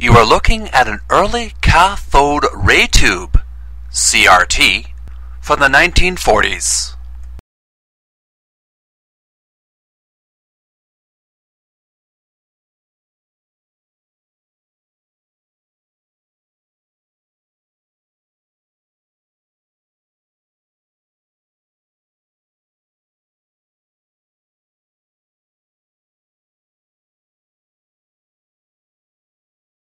You are looking at an early cathode ray tube, CRT, from the 1940s.